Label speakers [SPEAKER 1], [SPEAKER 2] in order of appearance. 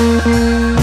[SPEAKER 1] Música